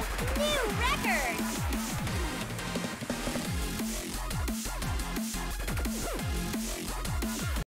New record!